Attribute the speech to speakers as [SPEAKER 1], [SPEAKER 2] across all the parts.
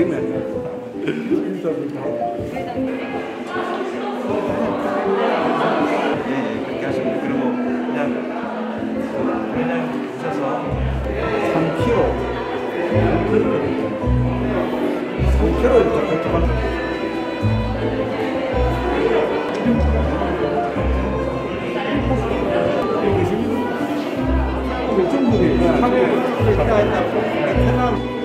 [SPEAKER 1] 예, 예, 그렇게 하시면 그리고 그냥 그냥 오셔서 3kg 3kg 이렇게 중국이 한국에 있다고 베트남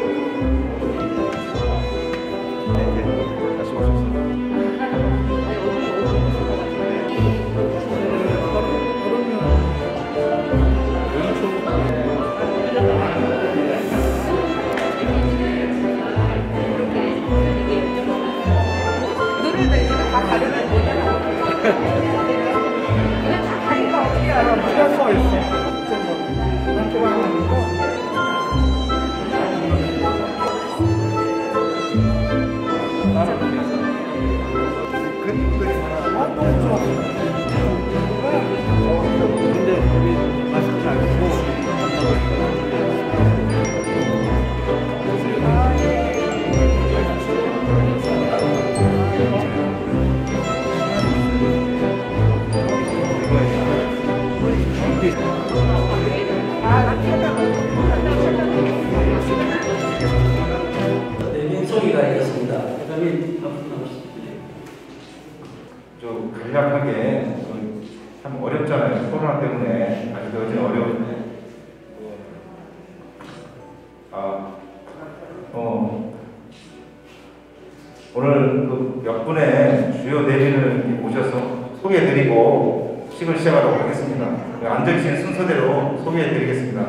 [SPEAKER 2] 간략하게 좀참 어렵잖아요. 코로나 때문에 아직도 어제 어려운데 아, 어, 오늘 그 몇 분의 주요 내빈을 모셔서 소개해드리고 식을 시작하도록 하겠습니다. 앉으신 순서대로 소개해드리겠습니다.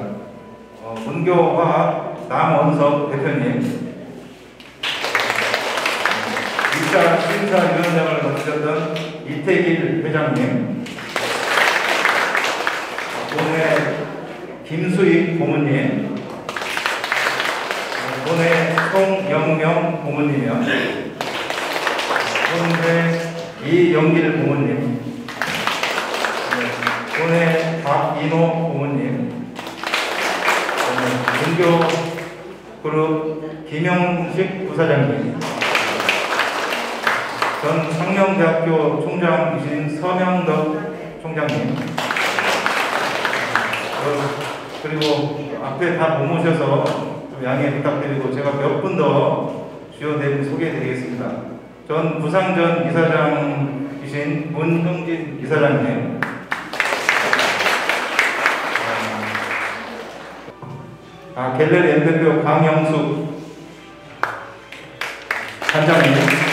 [SPEAKER 2] 어, 문교화학 남원석 대표님, 일자 심사위원장을 맡으셨던 이태길 회장님, 본회 김수익 고문님, 본회 송영명 고문님이요, 본회 이영길 고문님, 본회 박인호 고문님, 문교 그룹 김영식 부사장님, 전 상명대학교 총장이신 서명덕 총장님. 어, 그리고 앞에 다 못 모셔서 좀 양해 부탁드리고 제가 몇 분 더 주요 내용 소개해 드리겠습니다. 전 부상전 이사장이신 문흥진 이사장님. 아, 갤러리 엠대표 강영숙 단장님. 아,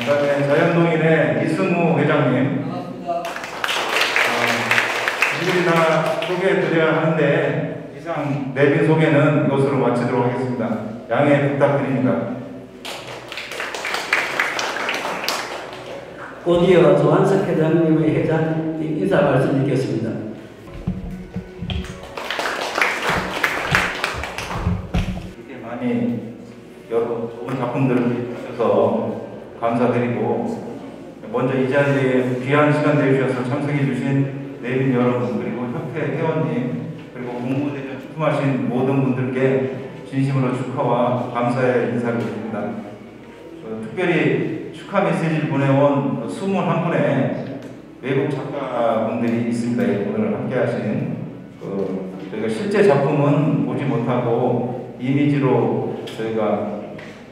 [SPEAKER 2] 그다음에 자연동인의 이승우 회장님. 아, 이들이 다 소개해드려야 하는데 이상 내빈 소개는 이것으로 마치도록 하겠습니다. 양해 부탁드립니다.
[SPEAKER 3] 오디오 조한석 회장님의 회장 인사 말씀 드리겠습니다.
[SPEAKER 2] 이렇게 많이 여러 좋은 작품들을 주셔서 감사드리고 먼저 이 자리에 귀한 시간 내주셔서 참석해 주신 내빈 여러분 그리고 협회 회원님 그리고 공무대전 출품하신 모든 분들께 진심으로 축하와 감사의 인사를 드립니다. 어, 특별히 축하 메시지를 보내온 21분의 외국 작가분들이 있습니다. 오늘 함께 하신 그 저희가 실제 작품은 보지 못하고 이미지로 저희가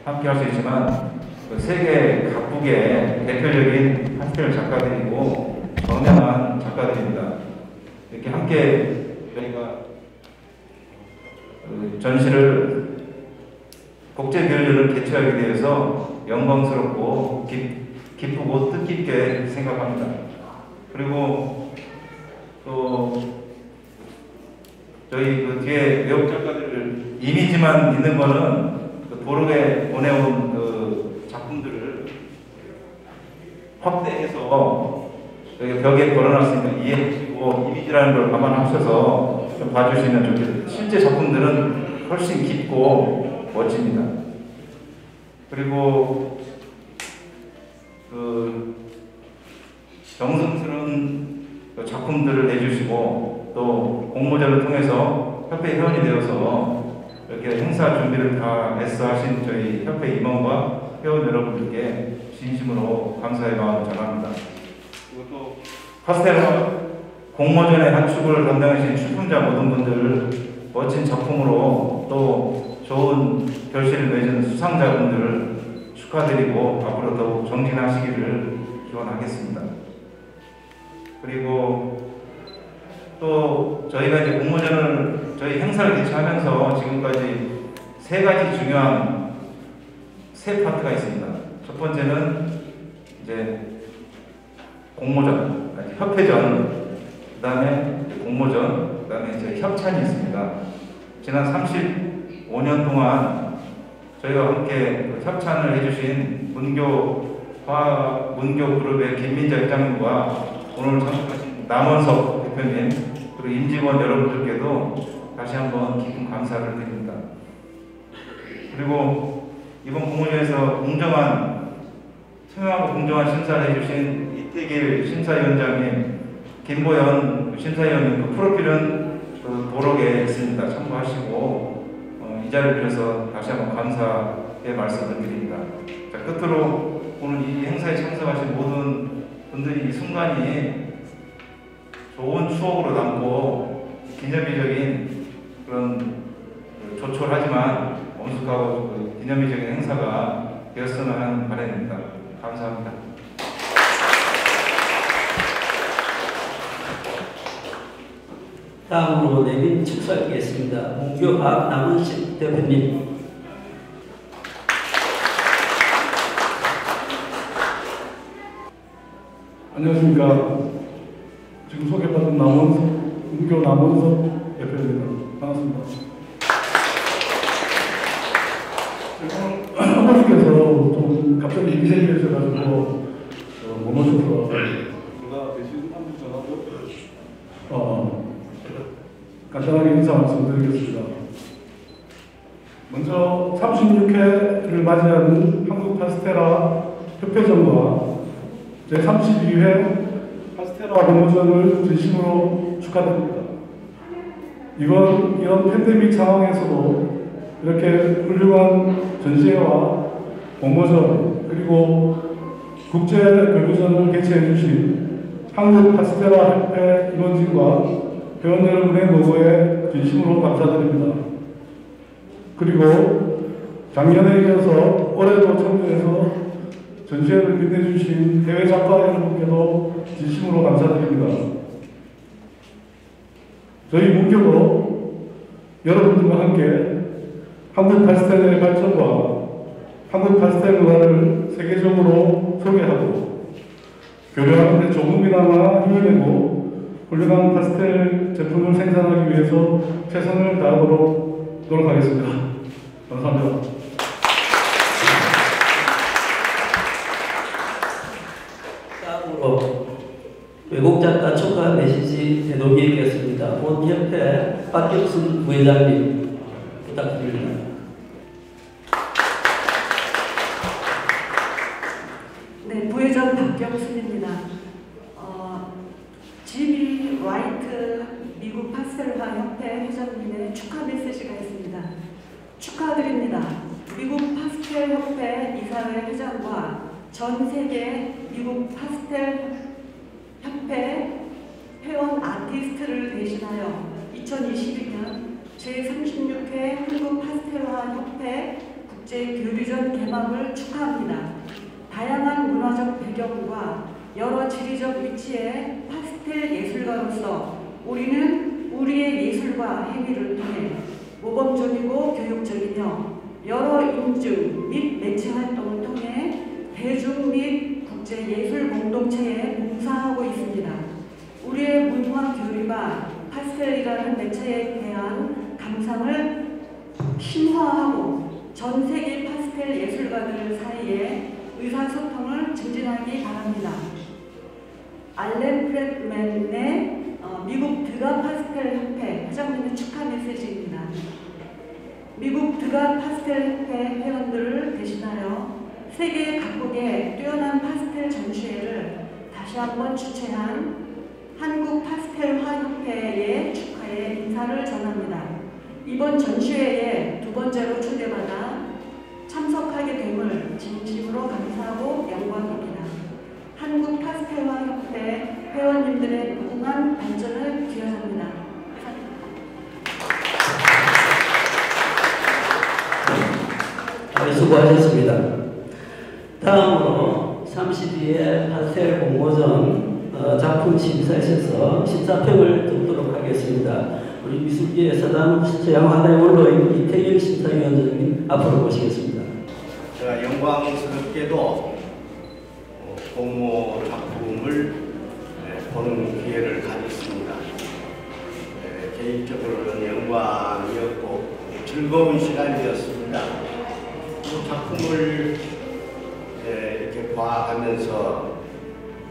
[SPEAKER 2] 함께 할 수 있지만 그 세계 각국의 대표적인 파스텔 작가들이고 정명한 작가들입니다. 이렇게 함께 저희가 그 전시를 국제 결례를 개최하게 되어서 영광스럽고 기, 기쁘고 뜻깊게 생각합니다. 그리고 또 저희 그 뒤에 외국 작가들 이미지만 있는 거는 그 도로에 보내온 그 확대해서 여기 벽에 걸어놨으니까 이해하시고 이미지라는 걸 감안하셔서 좀 봐주시면 좋겠습니다. 실제 작품들은 훨씬 깊고 멋집니다. 그리고 그 정성스러운 그 작품들을 내주시고 또 공모전을 통해서 협회 회원이 되어서 이렇게 행사 준비를 다 애써 하신 저희 협회 임원과 회원 여러분들께 진심으로 감사의 마음을 전합니다. 그리고 또 파스텔 공모전의 한 축을 담당하신 출품자 모든 분들 멋진 작품으로 또 좋은 결실을 맺은 수상자분들을 축하드리고 앞으로 더욱 정진하시기를 기원하겠습니다. 그리고 또 저희가 이제 공모전을 저희 행사를 개최하면서 지금까지 세 가지 중요한 세 파트가 있습니다. 첫 번째는 이제 공모전, 아니, 협회전, 그 다음에 공모전, 그 다음에 이제 협찬이 있습니다. 지난 35년 동안 저희와 함께 그 협찬을 해주신 문교 화 문교 그룹의 김민자 회장님과 오늘 참석하신 남원석 대표님 그리고 임직원 여러분들께도 다시 한번 깊은 감사를 드립니다. 그리고 이번 공모전에서 공정한 투명하고 공정한 심사를 해주신 이태길 심사위원장님, 김보현 심사위원님 그 프로필은 그 도록에 있습니다. 참고하시고 어, 이 자리를 빌어서 다시 한번 감사의 말씀을 드립니다. 자, 끝으로 오늘 이 행사에 참석하신 모든 분들이 이 순간이 좋은 추억으로 남고 기념비적인 그런 그 조촐하지만 엄숙하고 그 기념비적인 행사가 되었으면 하는 바람입니다. 감사합니다.
[SPEAKER 3] 다음으로 내빈 축사하겠습니다. 문교학 남은식 대표님.
[SPEAKER 4] 안녕하십니까. 지금 소개받은 남원석, 문교 남원석 대표입니다. 반갑습니다. 오늘 어머니께서 좀 갑자기 일이 생기셔가지고 어, 못 오셔서 제가 대신 안부 전하고 어, 간단하게 인사 말씀드리겠습니다. 먼저 36회를 맞이하는 한국 파스테라 협회전과 제32회 파스테라 공모전을 진심으로 축하드립니다. 이번 이런 팬데믹 상황에서도 이렇게 훌륭한 전시회와 공모전 그리고 국제 결구전을 개최해 주신 한국 파스테라 협회 임원진과 회원 여러분의 노고에 진심으로 감사드립니다. 그리고 작년에 이어서 올해도 참여해서 전시회를 빛내주신 해외 작가 여러분께도 진심으로 감사드립니다. 저희 문교도 여러분들과 함께 한국 파스텔의 발전과 한국 파스텔 문화를 세계적으로 소개하고 교류하는 데 조금이나마 힘을 내고 훌륭한 파스텔 제품을 생산하기 위해서 최선을 다하도록 노력하겠습니다. 감사합니다.
[SPEAKER 3] 다음으로 외국 작가 축하 메시지 대동이겠습니다. 본 협회 박경순 부회장님 부탁드립니다.
[SPEAKER 5] 네, 부회장 박경순입니다. 어, 지미 라이트 미국 파스텔화 협회 회장님의 축하 메시지가 있습니다. 축하드립니다. 미국 파스텔 협회 이사회 회장과 전 세계 미국 파스텔 협회 회원 아티스트를 대신하여 2022년 제36회 한국 파스텔화 협회 국제 교류전 개막을 축하합니다. 다양한 문화적 배경과 여러 위치의 파스텔 예술가로서 우리는 우리의 예술과 행위를 통해 모범적이고 교육적이며 여러 인증 및 매체 활동을 통해 대중 및 국제 예술 공동체에 봉사하고 있습니다. 우리의 문화 교류가 파스텔이라는 매체에 대한 감상을 심화하고 전 세계 파스텔 예술가들 사이에 의사소통을 증진하기 바랍니다. 알렌 프레드맨의 어, 미국 드가 파스텔 협회 회장님의 축하 메시지입니다. 미국 드가 파스텔 협회 회원들을 대신하여 세계 각국의 뛰어난 파스텔 전시회를 다시 한번 주최한 한국 파스텔 화협회의 축하의 인사를 전합니다. 이번 전시회에 두 번째로 초대받아 참석하게 됨을 진심으로 감사하고 영광입니다. 한국 파스텔화 협회 회원님들의 무궁한 발전을 기원합니다.
[SPEAKER 3] 네, 수고하셨습니다. 다음으로 32회 파스텔 공모전 어, 작품 심사에서 심사평을 듣도록 하겠습니다. 우리 미술계 사단 서양화단의 원로인 이태경 심사위원장님 앞으로 모시겠습니다.
[SPEAKER 6] 제가 영광스럽게도 어, 공모 작품을 네, 보는 기회를 가졌습니다. 네, 개인적으로는 영광이었고 즐거운 시간이었습니다. 이 작품을 네, 이렇게 봐가면서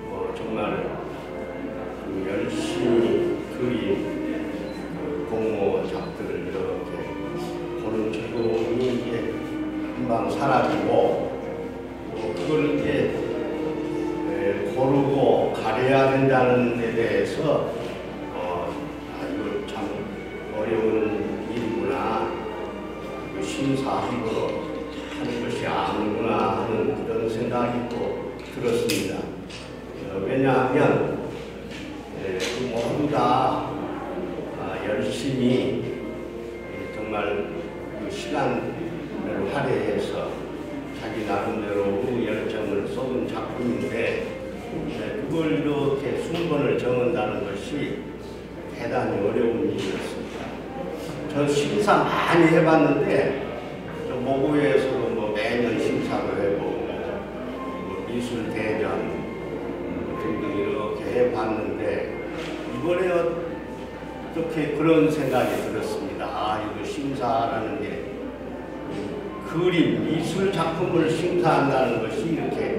[SPEAKER 6] 어, 정말 그 열심히 그린 그 공모작들을 이렇게 보는 즐거움이 금방 사라지고 가려야 된다는 데 대해서 어, 아주 참 어려운 일이구나 그 심사 함부로 하는 것이 아니구나 하는 그런 생각이 또 들었습니다. 어, 왜냐하면 에, 그 모두 다 아, 열심히 에, 정말 그 시간을 할애해서 자기 나름대로 열정을 쏟은 작품인데 네, 그걸 이렇게 순번을 정한다는 것이 대단히 어려운 일이었습니다. 저 심사 많이 해봤는데 저 모구에서도 뭐 매년 심사도 해보고 뭐 미술 대전 등등 이렇게 해봤는데 이번에 어떻게 그런 생각이 들었습니다. 아 이거 심사라는 게 그림, 미술 작품을 심사한다는 것이 이렇게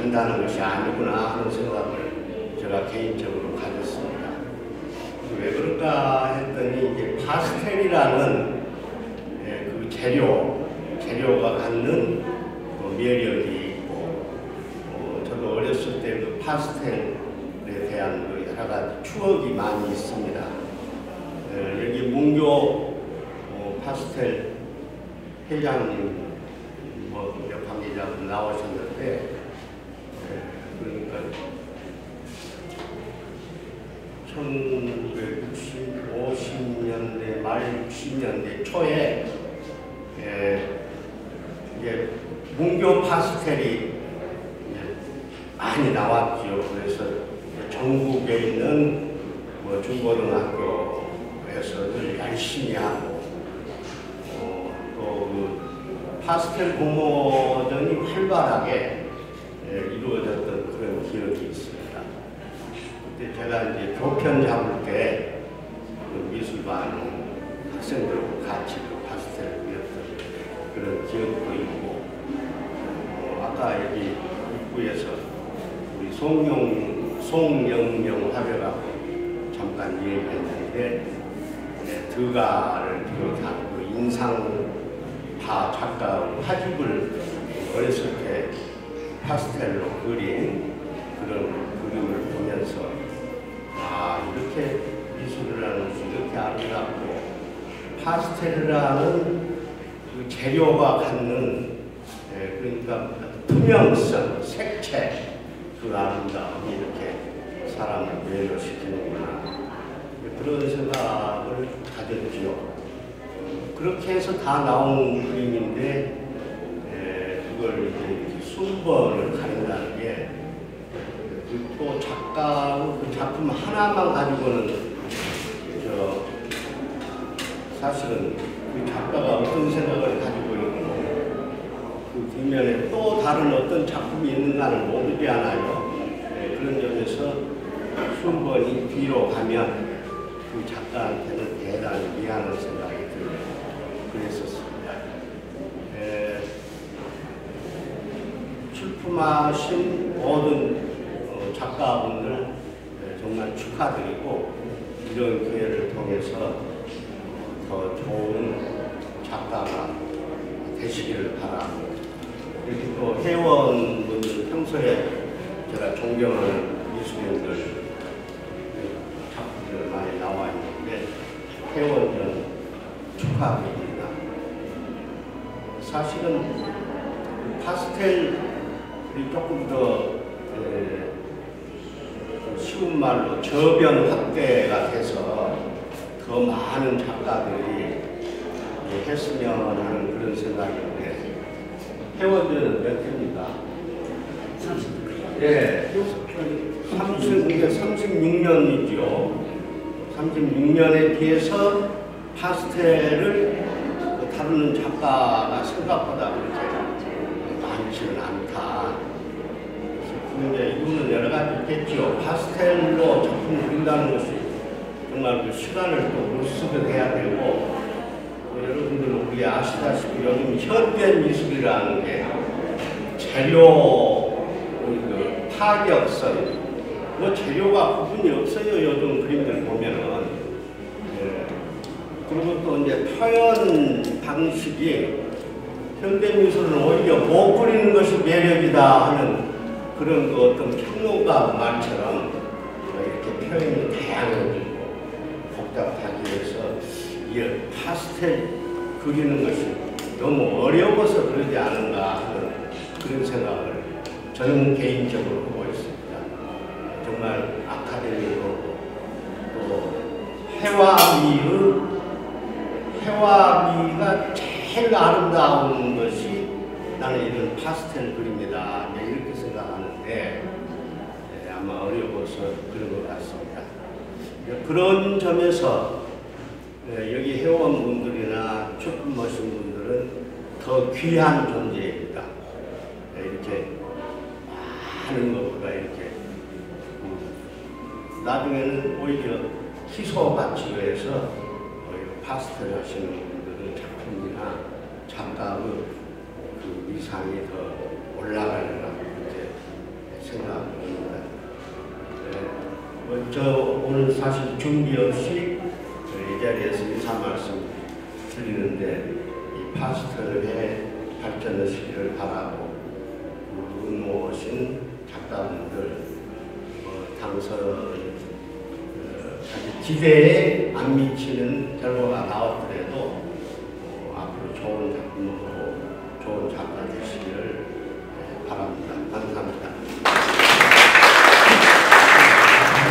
[SPEAKER 6] 간다는 것이 아니구나 하는 생각을 제가 개인적으로 가졌습니다. 왜 그럴까 했더니 이제 파스텔이라는 예, 그 재료, 재료가 갖는 그 매력이 있고 어, 저도 어렸을 때 그 파스텔에 대한 그 여러 가지 추억이 많이 있습니다. 예, 여기 문교 어, 파스텔 회장님 뭐몇 관계자분 나오셨는데 1960년대 말 60년대 초에 예, 이제 문교 파스텔이 많이 나왔죠. 그래서 전국에 있는 뭐 중고등학교에서는 열심히 하고 어, 또그 파스텔 공모전이 활발하게 예, 이루어졌던 기억이 있습니다. 그때 제가 이제 교편 잡을 때 그 미술반 학생들하고 같이 그 파스텔을 그렸던 그런 기억도 있고 어, 아까 여기 입구에서 우리 송영 송영명 화백하고 잠깐 얘기했는데 네, 드가를 비롯한 그 인상파 작가 화집을 어렸을 때 파스텔로 그린 그런 그림을 보면서 아 이렇게 미술을 하는 것이 이렇게 아름답고 파스텔이라는 그 재료가 갖는 예, 그러니까 투명성, 색채 그 아름다움이 이렇게 사람을 매료시키는구나 그런 생각을 가졌지요. 그렇게 해서 다 나온 그림인데 에, 그걸 이제 순번을 가린다는 게 또 작가의 그 작품 하나만 가지고는 저 사실은 그 작가가 어떤 생각을 가지고 있고 그 뒷면에 또 다른 어떤 작품이 있는가를 모르지 않아요. 네, 그런 점에서 순번이 뒤로 가면 그 작가한테는 대단히 미안한 생각이 들어요. 그랬었습니다. 에, 출품하신 모든 어, 작가분들 네, 정말 축하드리고 이런 기회를 통해서 어, 더 좋은 작가가 되시기를 바라고 여기 또 회원분들 평소에 제가 존경하는 미술인들 그 작품들 많이 나와 있는데 회원전 축하 집합입니다. 사실은 그 파스텔이 조금 더 에, 쉬운 말로 저변 확대가 돼서 더 많은 작가들이 예, 했으면 하는 그런 생각인데 회원들은 몇 개입니다. 예, 30, 이게 36년이죠. 36년에 비해서 파스텔을 다루는 작가가 생각보다 많지는 않다. 이제 이유는 여러 가지 있겠죠. 파스텔로 작품을 그린다는 것이 정말 그 시간을 또 물쓰게 해야 되고 또 여러분들은 우리 아시다시피 요즘 현대 미술이라는 게 재료 그 파격성 뭐 재료가 구분이 없어요 요즘 그림들 보면은 예. 그리고 또 이제 표현 방식이 현대 미술은 오히려 못 그리는 것이 매력이다 하는 그런 그 어떤 평론가 말처럼 이렇게 표현이 다양해지고 복잡하기 위해서 이 파스텔 그리는 것이 너무 어려워서 그러지 않은가 하는 그런 생각을 저는 개인적으로 하고 있습니다. 정말 아카데미로 또 회화미의 회화미가 제일 아름다운 것이 나는 이런 파스텔 그림이다 어려워서 그런 것 같습니다. 그런 점에서 네, 여기 회원분들이나 출품 모신 분들은 더 귀한 존재입니다. 네, 이렇게 많은 것보다 이렇게 음, 나중에는 오히려 희소 위해서 오히려 파스텔 하시는 분들은 작품이나 작가의 그 위상이 더 올라가리라고 이렇게 생각합니다. 저 오늘 사실 준비 없이 이 자리에서 인사 말씀 드리는데 이 파스텔의 발전하시기를 바라고 응모하신 작가분들 어, 당선 어, 기대에 안 미치는 결과가 나왔더라도 어, 앞으로 좋은 작품으로 좋은 작가 되시기를 예, 바랍니다. 감사합니다.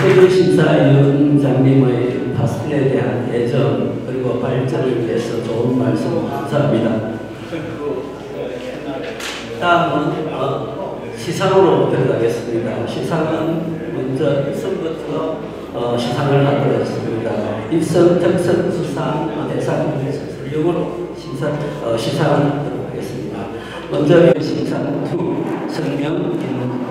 [SPEAKER 3] 태교 심사위원장님의 파스텔에 대한 애정 그리고 발전을 위해서 좋은 말씀 감사합니다. 다음은 어, 시상으로 들어가겠습니다. 시상은 먼저 입성부터 어, 시상을 하도록 하겠습니다. 입성 특선 수상 대상 서류로 심사 어, 시상하도록 하겠습니다. 먼저 심상 투 성명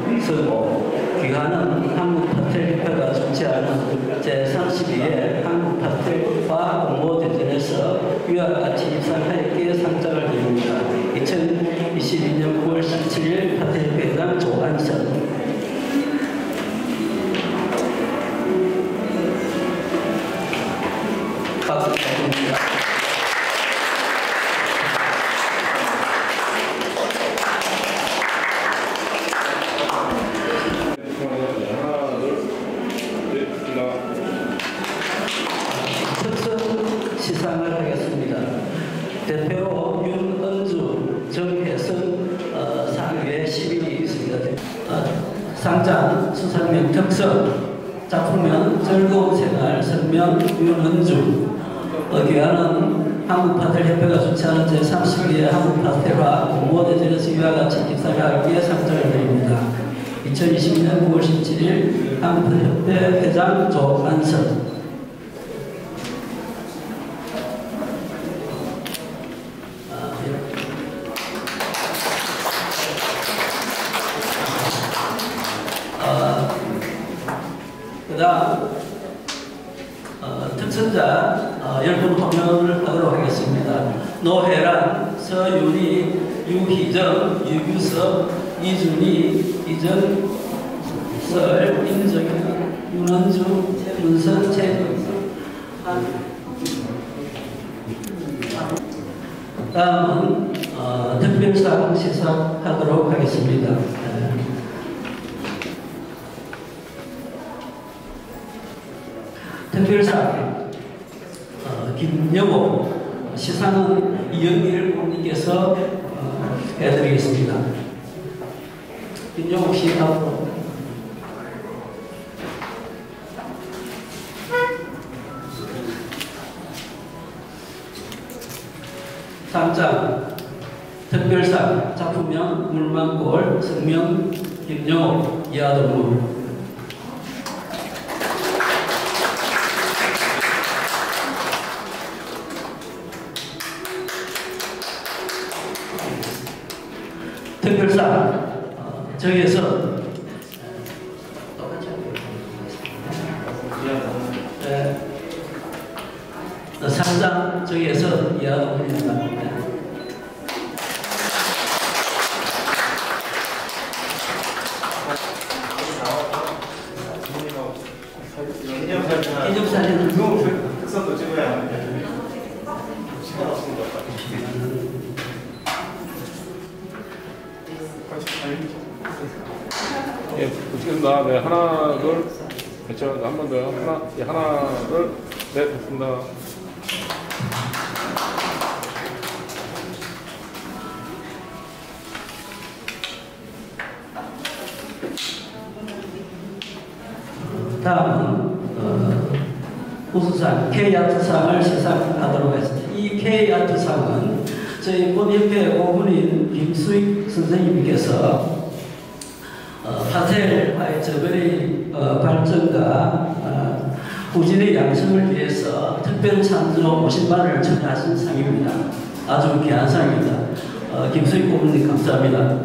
[SPEAKER 3] 인서고 귀하는 한국 파텔협회가 주최하는 제32회 한국 파텔과 공모대전에서 위와 같이 입상하였기에 상장을 드립니다. 2022년 9월 17일 파텔 대표 윤은주, 정혜선 어, 상위에 10인이 있습니다. 어, 상장 수상명 특선 작품명 즐거운 생활 설명 윤은주 어기와는 한국 파텔 협회가 주최하는 제32회 한국 파텔화 공모대 전에서 이와 같이 입상하기 위해 상장을 드립니다. 2020년 9월 17일 한국 파텔 협회 회장 조안선 유규석, 이준희, 이정설, 임정현, 윤원주, 윤선, 최근선 다음은 어, 특별상 시상하도록 하겠습니다. 네. 특별상 어, 김여보 시상은 이영일 본님께서 어, 해드리겠습니다. 김종욱 씨 앞으로. 상장 특별상 작품명 물망골 성명 김영호 이하동무 특별상 어, 정해서 똑같이. 네. 어, 상장 정해서 이하동무입니다. 우수상 K아트상을 시상하도록 하겠습니다. 이 K아트상은 저희 본협회 오분인 김수익 선생님께서 어, 파셀화의 저변의 어, 발전과 어, 후진의 양성을 위해서 특별 찬조 50만을 전하신 상입니다. 아주 귀한 상입니다. 어, 김수익 고문님 감사합니다.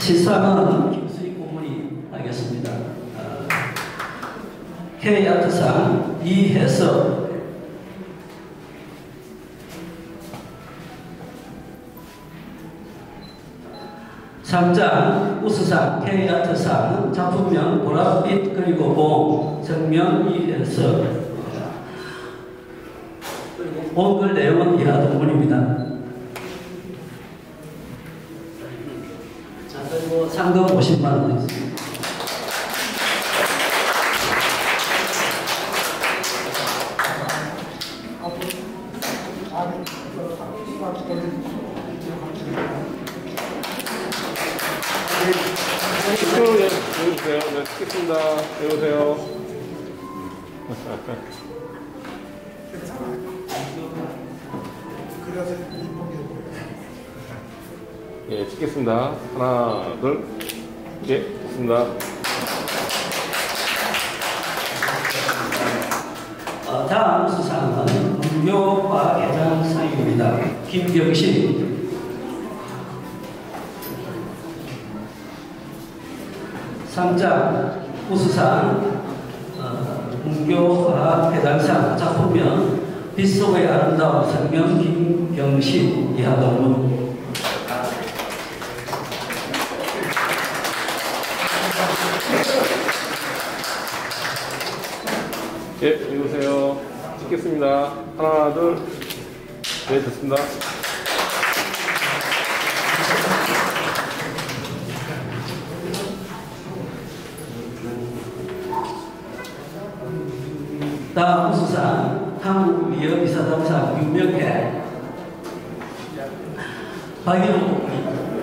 [SPEAKER 3] 시상은 김수익 고문이 하겠습니다. 어, K아트상 이해석 상장 우수상 K아트상 작품명 보랏빛 그리고 봉 성명 이해석 그리고 온글 내용은 이하 동문입니다. 자, 그리고 상금 50만 원 있습니다.
[SPEAKER 7] 찍겠습니다. 배우세요. 예, 찍겠습니다. 하나, 둘, 예, 찍습니다.
[SPEAKER 3] 어, 다음 수상은 공교과 예장 상입니다. 김경신. 3장 우수상 어, 문교학 회장상 작품명 빗속의 아름다운 생명 김경식 이하 동문
[SPEAKER 7] 예, 읽으세요. 찍겠습니다. 하나, 둘. 네, 좋습니다.
[SPEAKER 3] 다음 우수상 한국위협이사단상 유명회. 박일호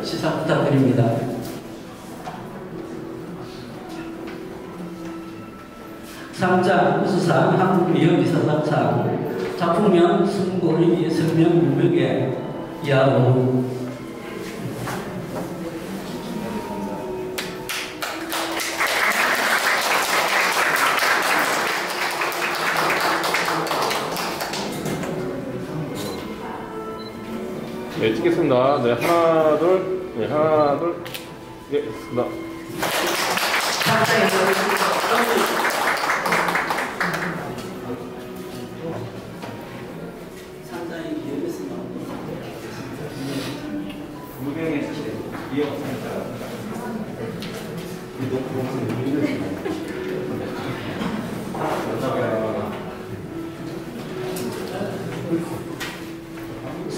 [SPEAKER 3] 시상 부탁드립니다. 상장 우수상 한국위협이사단상 작품명 승고리 성명 유명회. 이하
[SPEAKER 7] 네, 찍겠습니다. 네, 하나, 둘, 네, 하나, 둘, 예, 됐습니다.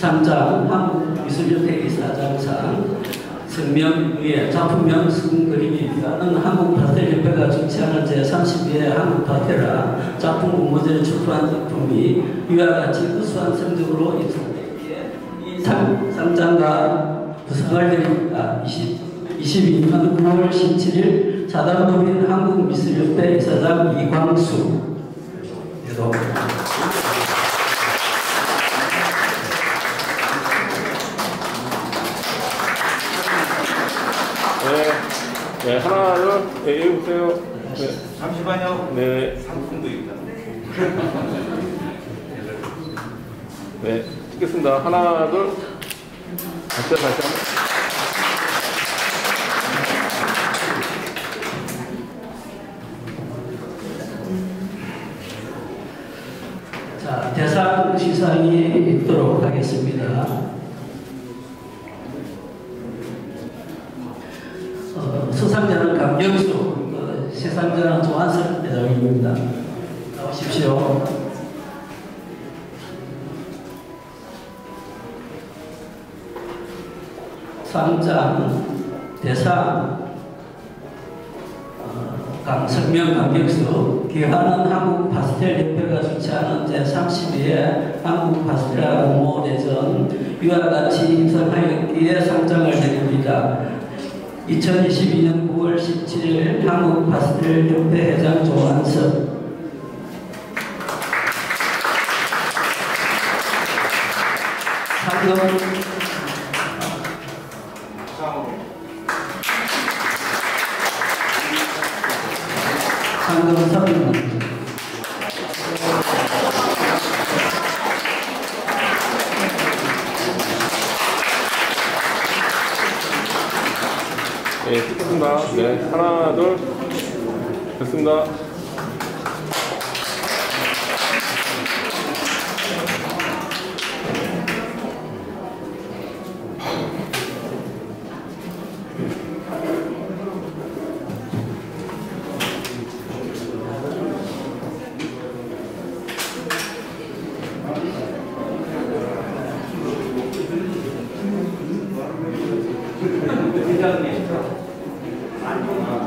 [SPEAKER 3] 13장 한국 미술협회 이사장상 성명위에 작품명 승그림입니다. 한국 파텔협회가 주최하는 제32회 한국 파테라 작품 공모제를 출품한 작품이 이와 같이 우수한 성적으로 입상되기에 이 3장과 부상을 드립니다. 20, 22년 9월 17일 자단법인 한국미술협회 이사장 이광수
[SPEAKER 7] 대동.
[SPEAKER 2] 잠시만요.
[SPEAKER 7] 네,
[SPEAKER 2] 상품도 있다.
[SPEAKER 7] 네, 찍겠습니다. 하나 둘, 다시 다시
[SPEAKER 3] 대상, 강성명 강격수 기하는 한국 파스텔 협회가 주최하는 제32회 한국 파스텔 공모 대전 이와 같이 입상하였기에 상장을 드립니다. 2022년 9월 17일 한국 파스텔 협회 회장 조한석 상금 300만 원.
[SPEAKER 7] 네, 찍겠습니다. 네, 하나 둘, 됐습니다.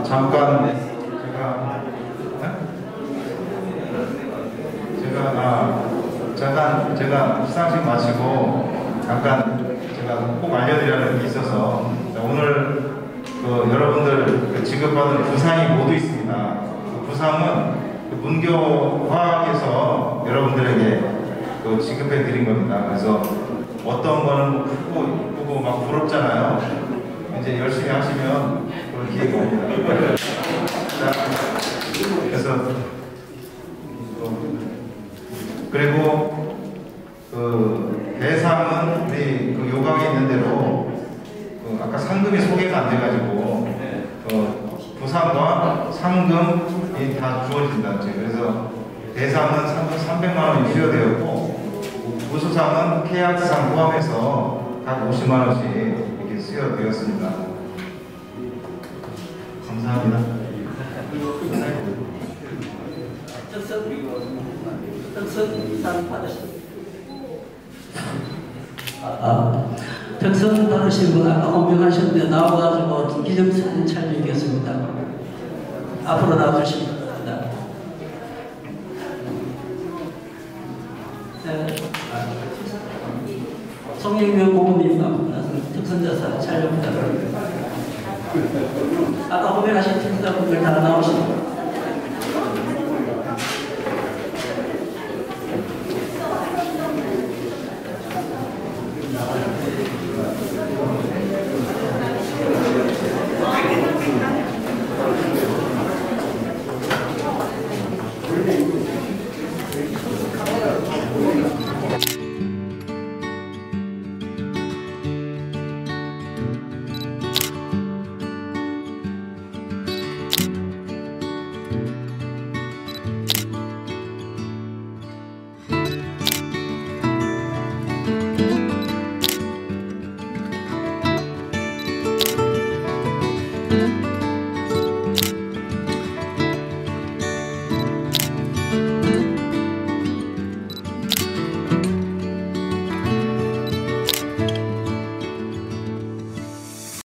[SPEAKER 2] 잠깐 제가 제가 아 잠깐 제가 시상식 마치고 잠깐 제가 꼭 알려드리는 게 있어서 자, 오늘 그 여러분들 그 지급받은 부상이 모두 있습니다. 그 부상은 그 문교화학에서 여러분들에게 그 지급해 드린 겁니다. 그래서 어떤 거는 크고 이쁘고 막 부럽잖아요. 이제 열심히 하시면 그런 기회가 옵니다. 자, 그래서 어, 그리고 그 대상은 우리 그 요강에 있는 대로 그 아까 상금이 소개가 안 돼가지고 어, 부상과 상금이 다 주어진다. 그래서 대상은 상금 300만 원이 수여되었고 우수상은 계약상 포함해서 각 50만 원씩 이렇게 수여되었습니다. 감사합니다.
[SPEAKER 3] 특선 특선 상 받으신 아, 아, 특선 받으신 분 아까 헌명하셨는데 나와가지고 기념사진 촬영이겠습니다. 앞으로 나와주시기 바랍니다. 네. 송영명 고모님 나와서 특선자사 촬영 부탁드립니다. 아까 헌명하신 특선자분들 다 나오십니